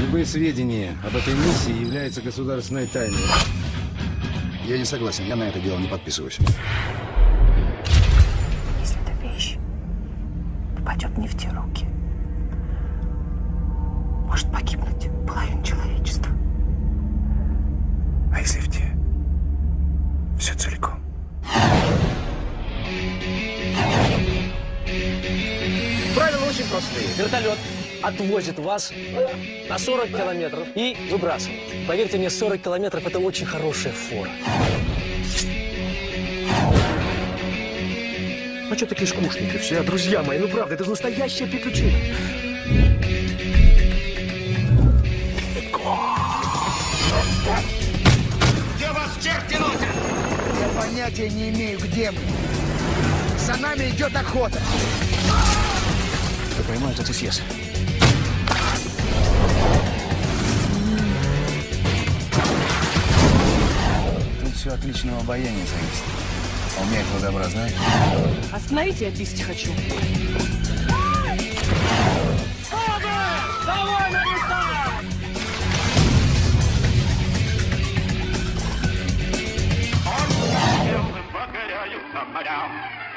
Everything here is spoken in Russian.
Любые сведения об этой миссии являются государственной тайной. Я не согласен, я на это дело не подписываюсь. Если эта вещь попадет не в те руки, может погибнуть половина человечества. А если в те? Все целиком. Правила очень простые. Вертолет отвозит вас на 40 километров и выбрасывает. Поверьте мне, 40 километров это очень хорошая фора. Ну что такие скучненькие все, друзья мои, ну правда, это же настоящее приключение. Я понятия не имею, где мы. За нами идет охота. Я понимаю, это СС. Тут все от личного обаяния зависит. А у меня этого добра знаешь? Остановите, я писать хочу. моря.